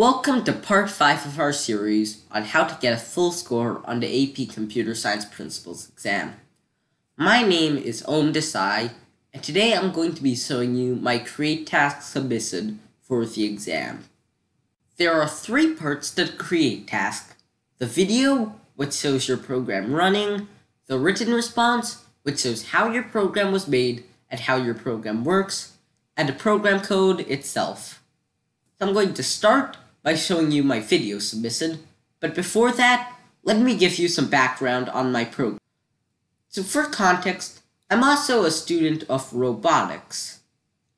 Welcome to part 5 of our series on how to get a full score on the AP Computer Science Principles exam. My name is Om Desai, and today I'm going to be showing you my create task submission for the exam. There are three parts to the create task. The video, which shows your program running, the written response, which shows how your program was made and how your program works, and the program code itself. So I'm going to start by showing you my video submission, but before that, let me give you some background on my program. So for context, I'm also a student of robotics.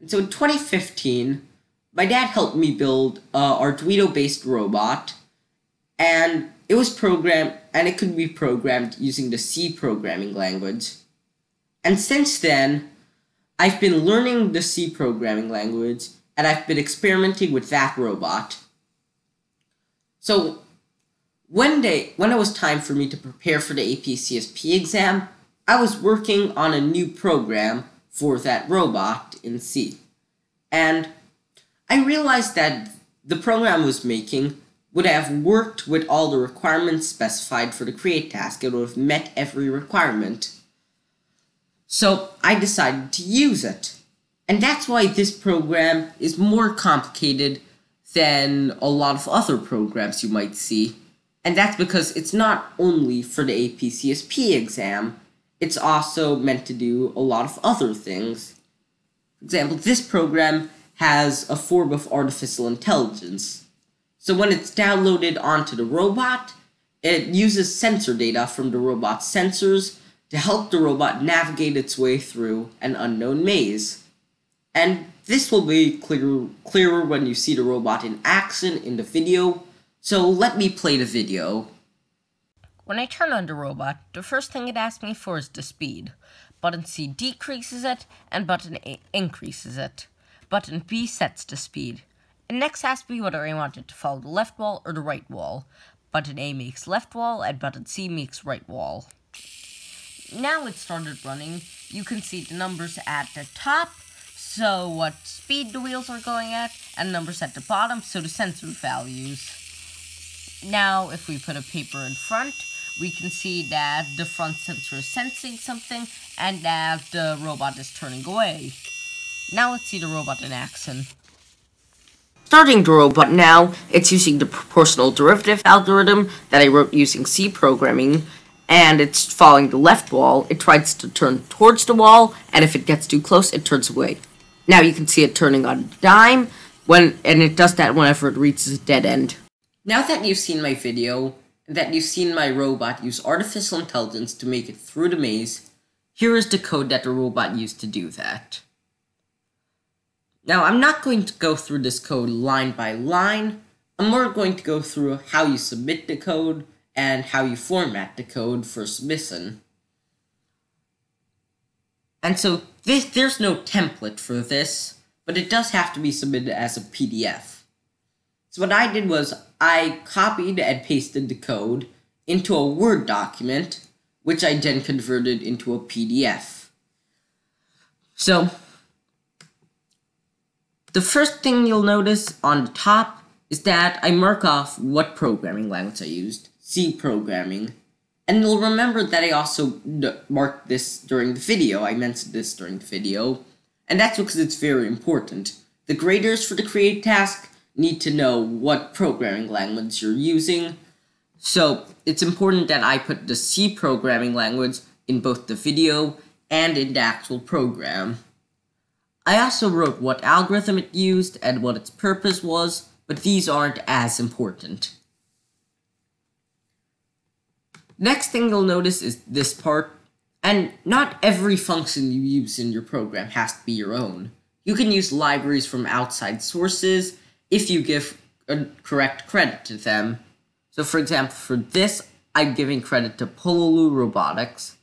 And so in 2015, my dad helped me build a Arduino-based robot, and it was programmed, and it could be programmed using the C programming language. And since then, I've been learning the C programming language, and I've been experimenting with that robot. So one day, when it was time for me to prepare for the AP CSP exam, I was working on a new program for that robot in C. And I realized that the program I was making would have worked with all the requirements specified for the create task. It would have met every requirement. So I decided to use it. And that's why this program is more complicated than a lot of other programs you might see. And that's because it's not only for the APCSP exam, it's also meant to do a lot of other things. For example, this program has a form of artificial intelligence. So when it's downloaded onto the robot, it uses sensor data from the robot's sensors to help the robot navigate its way through an unknown maze. And this will be clear, clearer when you see the robot in action in the video, so let me play the video. When I turn on the robot, the first thing it asks me for is the speed. Button C decreases it, and button A increases it. Button B sets the speed. It next asks me whether I want it to follow the left wall or the right wall. Button A makes left wall, and button C makes right wall. Now it started running, you can see the numbers at the top so what speed the wheels are going at, and numbers at the bottom, so the sensor values. Now, if we put a paper in front, we can see that the front sensor is sensing something, and that the robot is turning away. Now let's see the robot in action. Starting the robot now, it's using the proportional derivative algorithm that I wrote using C programming, and it's following the left wall. It tries to turn towards the wall, and if it gets too close, it turns away. Now you can see it turning on a dime, when, and it does that whenever it reaches a dead end. Now that you've seen my video, that you've seen my robot use artificial intelligence to make it through the maze, here is the code that the robot used to do that. Now, I'm not going to go through this code line by line. I'm more going to go through how you submit the code and how you format the code for submission. And so this, there's no template for this, but it does have to be submitted as a PDF. So what I did was I copied and pasted the code into a Word document, which I then converted into a PDF. So, the first thing you'll notice on the top is that I mark off what programming language I used, C programming, and you'll remember that I also marked this during the video, I mentioned this during the video, and that's because it's very important. The graders for the create task need to know what programming language you're using, so it's important that I put the C programming language in both the video and in the actual program. I also wrote what algorithm it used and what its purpose was, but these aren't as important. Next thing you'll notice is this part, and not every function you use in your program has to be your own. You can use libraries from outside sources if you give a correct credit to them. So for example, for this, I'm giving credit to Pololu Robotics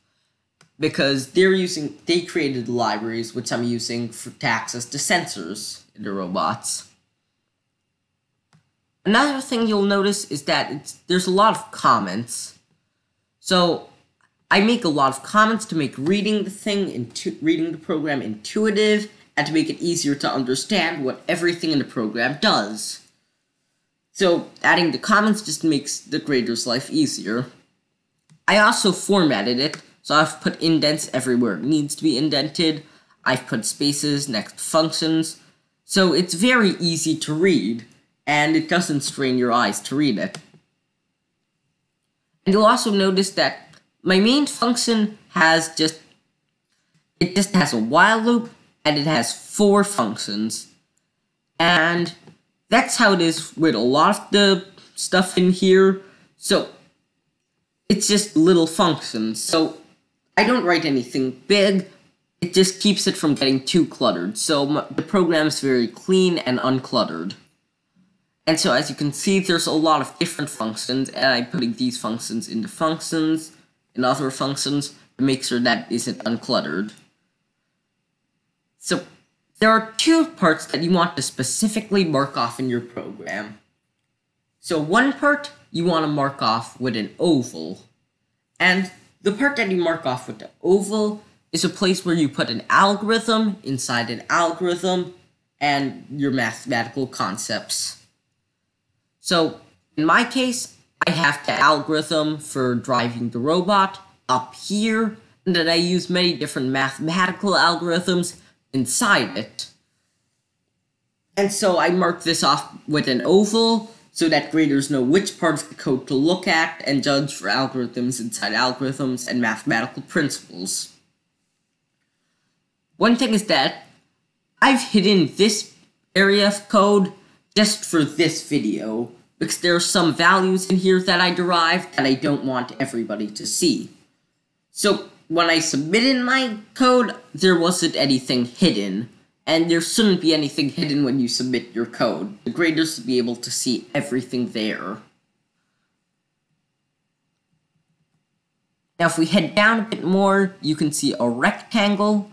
because they're using they created libraries which I'm using for to access the sensors in the robots. Another thing you'll notice is that there's a lot of comments so I make a lot of comments to make reading the thing, into reading the program intuitive, and to make it easier to understand what everything in the program does. So adding the comments just makes the grader's life easier. I also formatted it, so I've put indents everywhere it needs to be indented. I've put spaces next to functions, so it's very easy to read, and it doesn't strain your eyes to read it. And you'll also notice that my main function has just, it just has a while loop, and it has four functions. And that's how it is with a lot of the stuff in here. So it's just little functions. So I don't write anything big. It just keeps it from getting too cluttered. So the program is very clean and uncluttered. And so as you can see, there's a lot of different functions, and I'm putting these functions into functions and other functions to make sure that isn't uncluttered. So there are two parts that you want to specifically mark off in your program. So one part you want to mark off with an oval. And the part that you mark off with the oval is a place where you put an algorithm inside an algorithm and your mathematical concepts. So in my case, I have the algorithm for driving the robot up here, and then I use many different mathematical algorithms inside it. And so I mark this off with an oval so that graders know which part of the code to look at and judge for algorithms inside algorithms and mathematical principles. One thing is that I've hidden this area of code just for this video because there are some values in here that I derived that I don't want everybody to see. So when I submitted my code, there wasn't anything hidden, and there shouldn't be anything hidden when you submit your code. The graders should be able to see everything there. Now if we head down a bit more, you can see a rectangle,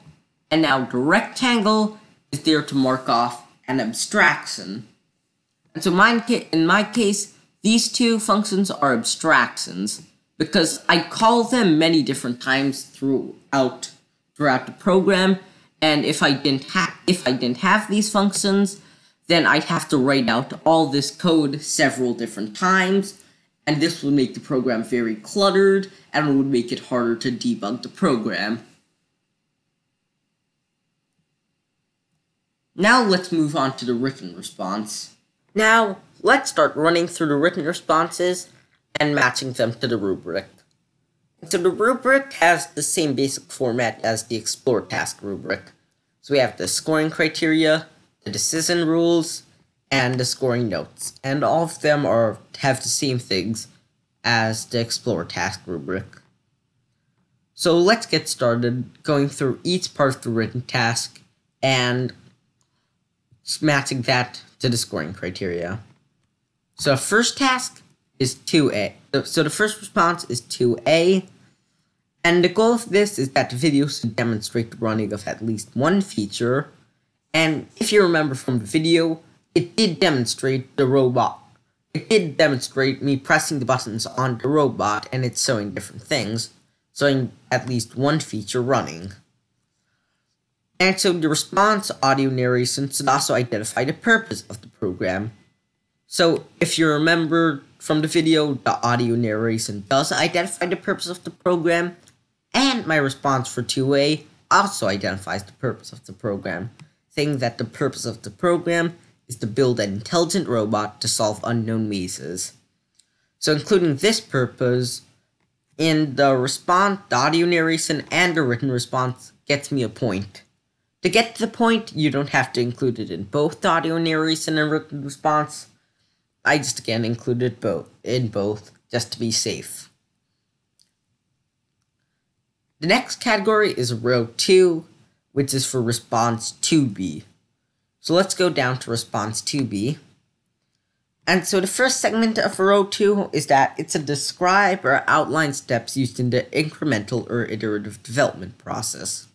and now the rectangle is there to mark off an abstraction. And so mine, in my case, these two functions are abstractions because I call them many different times throughout throughout the program. And if I didn't have if I didn't have these functions, then I'd have to write out all this code several different times, and this would make the program very cluttered and would make it harder to debug the program. Now let's move on to the written response. Now, let's start running through the written responses and matching them to the rubric. So the rubric has the same basic format as the Explore task rubric. So we have the scoring criteria, the decision rules, and the scoring notes. And all of them are have the same things as the Explore task rubric. So let's get started going through each part of the written task and matching that to the scoring criteria. So first task is 2A. So the first response is 2A. And the goal of this is that the video should demonstrate the running of at least one feature. And if you remember from the video, it did demonstrate the robot. It did demonstrate me pressing the buttons on the robot and it's showing different things, showing at least one feature running. And so the response audio narration should also identify the purpose of the program. So if you remember from the video, the audio narration does identify the purpose of the program, and my response for 2A also identifies the purpose of the program, saying that the purpose of the program is to build an intelligent robot to solve unknown mazes. So including this purpose in the response, the audio narration, and the written response gets me a point. To get to the point, you don't have to include it in both audio narration and written response, I just again included both in both just to be safe. The next category is row 2, which is for response 2b. So let's go down to response 2b. And so the first segment of row 2 is that it's a describe or outline steps used in the incremental or iterative development process.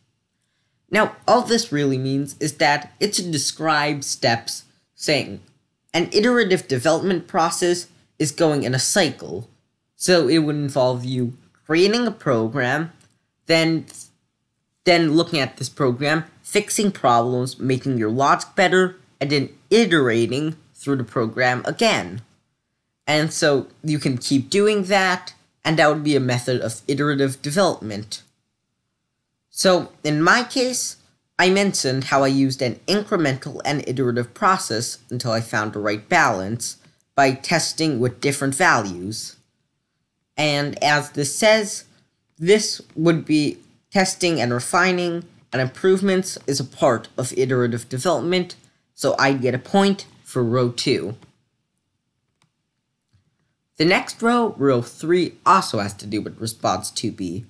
Now, all this really means is that it's a describe steps saying an iterative development process is going in a cycle. So it would involve you creating a program, then then looking at this program, fixing problems, making your logic better, and then iterating through the program again. And so you can keep doing that, and that would be a method of iterative development. So in my case, I mentioned how I used an incremental and iterative process until I found the right balance by testing with different values. And as this says, this would be testing and refining and improvements is a part of iterative development, so I'd get a point for row 2. The next row, row 3, also has to do with response 2b,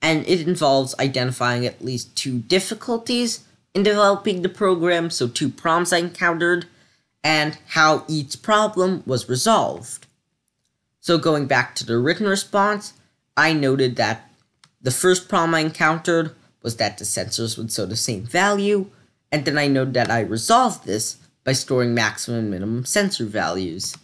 and it involves identifying at least two difficulties in developing the program, so two problems I encountered, and how each problem was resolved. So going back to the written response, I noted that the first problem I encountered was that the sensors would show the same value, and then I noted that I resolved this by storing maximum and minimum sensor values.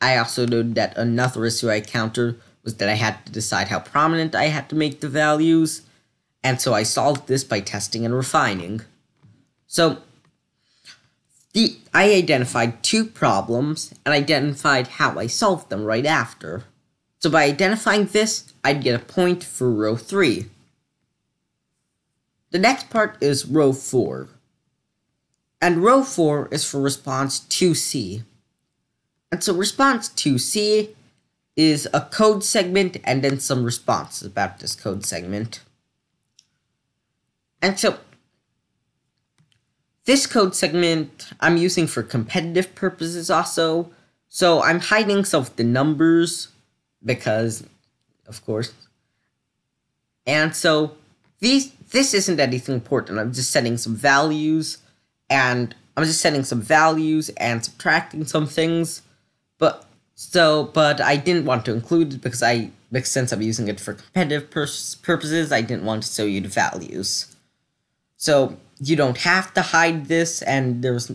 I also noted that another issue I encountered was that I had to decide how prominent I had to make the values, and so I solved this by testing and refining. So, the, I identified two problems and identified how I solved them right after. So by identifying this, I'd get a point for row 3. The next part is row 4. And row 4 is for response 2C. And so response 2C is a code segment and then some responses about this code segment. And so this code segment I'm using for competitive purposes also. So I'm hiding some of the numbers because, of course. And so these this isn't anything important. I'm just setting some values and I'm just setting some values and subtracting some things. But so, but I didn't want to include it because I, because since I'm using it for competitive purposes, I didn't want to show you the values. So you don't have to hide this, and there's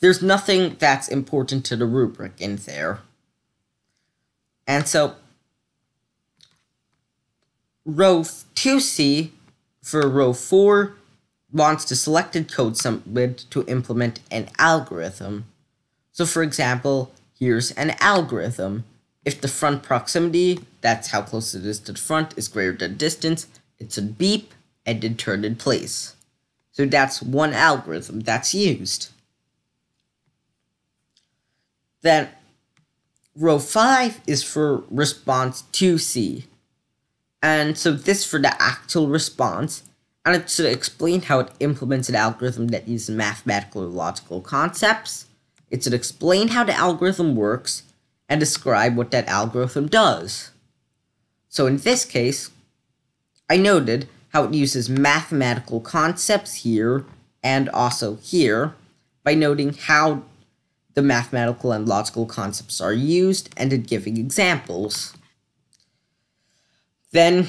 there's nothing that's important to the rubric in there. And so row 2C for row 4 wants the selected code segment to implement an algorithm. So for example, here's an algorithm. If the front proximity, that's how close it is to the front, is greater than distance, it's a beep and then turn in place. So that's one algorithm that's used. Then row 5 is for response 2C. And so this for the actual response, and it should explain how it implements an algorithm that uses mathematical or logical concepts. It should explain how the algorithm works and describe what that algorithm does. So in this case, I noted how it uses mathematical concepts here and also here by noting how the mathematical and logical concepts are used and in giving examples. Then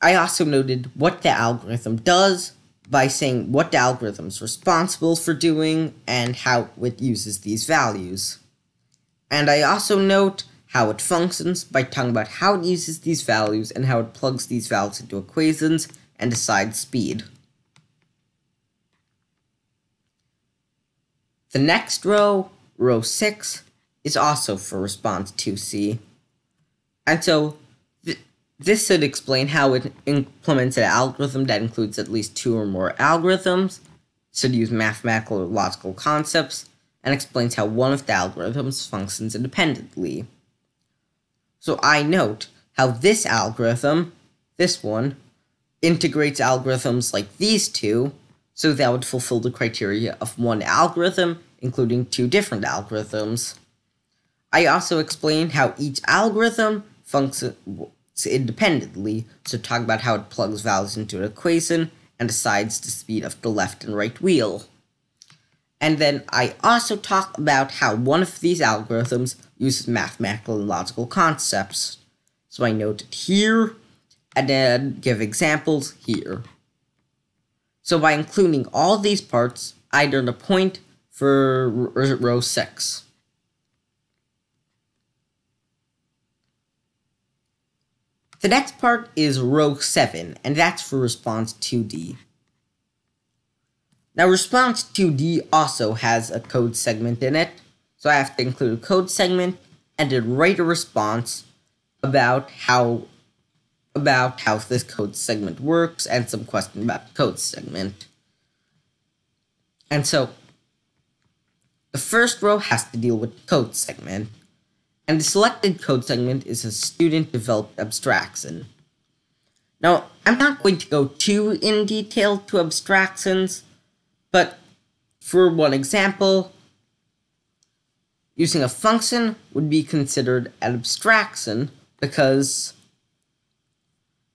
I also noted what the algorithm does by saying what the algorithm is responsible for doing and how it uses these values. And I also note how it functions by talking about how it uses these values and how it plugs these values into equations and decides speed. The next row, row 6, is also for response 2C. And so this should explain how it implements an algorithm that includes at least two or more algorithms, should use mathematical or logical concepts, and explains how one of the algorithms functions independently. So I note how this algorithm, this one, integrates algorithms like these two, so that would fulfill the criteria of one algorithm, including two different algorithms. I also explain how each algorithm functions independently, so talk about how it plugs values into an equation and decides the speed of the left and right wheel. And then I also talk about how one of these algorithms uses mathematical and logical concepts. So I note it here, and then give examples here. So by including all these parts, I earn a point for row 6. The next part is row 7, and that's for response 2D. Now response 2D also has a code segment in it, so I have to include a code segment and then write a response about how about how this code segment works and some question about the code segment. And so the first row has to deal with the code segment, and the selected code segment is a student developed abstraction. Now, I'm not going to go too in detail to abstractions, but for one example, using a function would be considered an abstraction because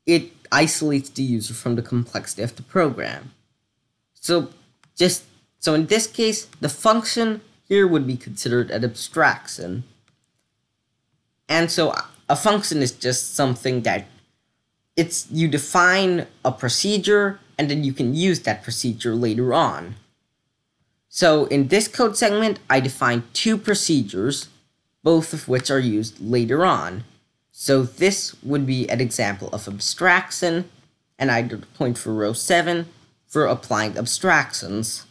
it isolates the user from the complexity of the program. So just so in this case, the function here would be considered an abstraction. And so a function is just something that it's you define a procedure and then you can use that procedure later on. So in this code segment, I define two procedures, both of which are used later on. So this would be an example of abstraction, and I would point for row 7 for applying abstractions.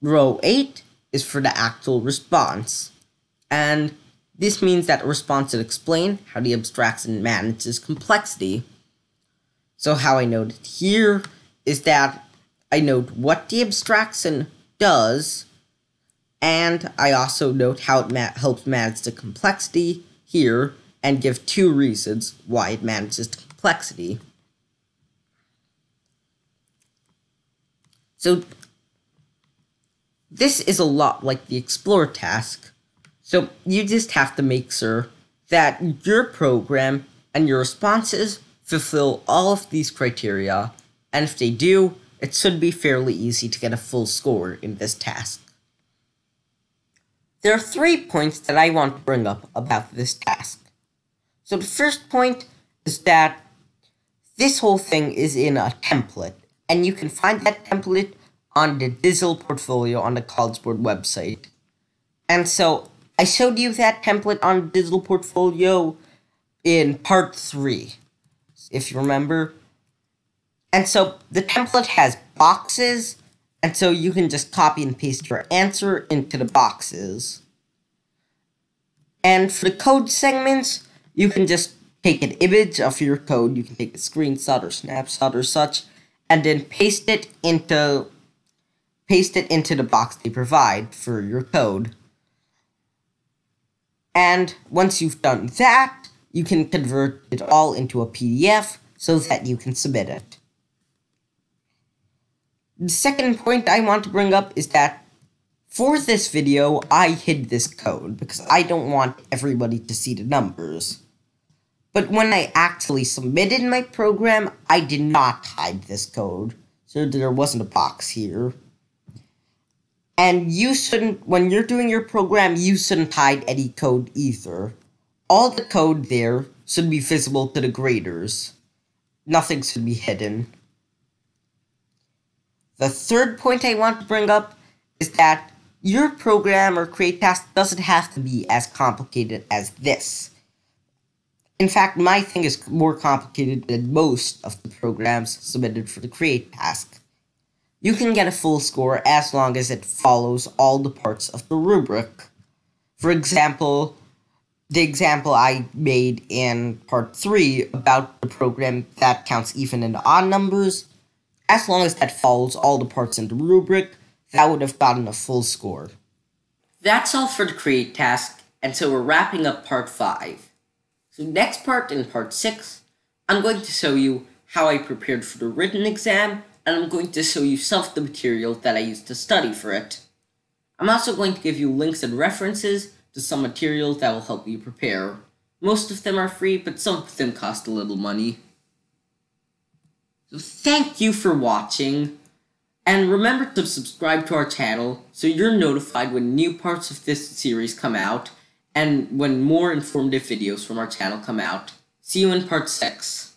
Row 8 is for the actual response, and this means that a response should explain how the abstraction manages complexity. So how I note it here is that I note what the abstraction does, and I also note how it ma helps manage the complexity here and give two reasons why it manages the complexity. So this is a lot like the explore task. So you just have to make sure that your program and your responses fulfill all of these criteria, and if they do, it should be fairly easy to get a full score in this task. There are three points that I want to bring up about this task. So the first point is that this whole thing is in a template, and you can find that template on the digital portfolio on the College Board website. And so I showed you that template on digital portfolio in part 3, if you remember. And so the template has boxes and so you can just copy and paste your answer into the boxes. And for the code segments, you can just take an image of your code, you can take a screenshot or snapshot or such, and then paste it into paste it into the box they provide for your code. And once you've done that, you can convert it all into a PDF so that you can submit it. The second point I want to bring up is that for this video, I hid this code because I don't want everybody to see the numbers. But when I actually submitted my program, I did not hide this code, so there wasn't a box here. And you shouldn't, when you're doing your program, you shouldn't hide any code either. All the code there should be visible to the graders. Nothing should be hidden. The third point I want to bring up is that your program or create task doesn't have to be as complicated as this. In fact, my thing is more complicated than most of the programs submitted for the create task. You can get a full score as long as it follows all the parts of the rubric. For example, the example I made in part 3 about the program that counts even and odd numbers as long as that follows all the parts in the rubric, that would have gotten a full score. That's all for the create task, and so we're wrapping up part 5. So next part, in part 6, I'm going to show you how I prepared for the written exam, and I'm going to show you some of the material that I used to study for it. I'm also going to give you links and references to some materials that will help you prepare. Most of them are free, but some of them cost a little money. So thank you for watching. And remember to subscribe to our channel so you're notified when new parts of this series come out and when more informative videos from our channel come out. See you in part 6.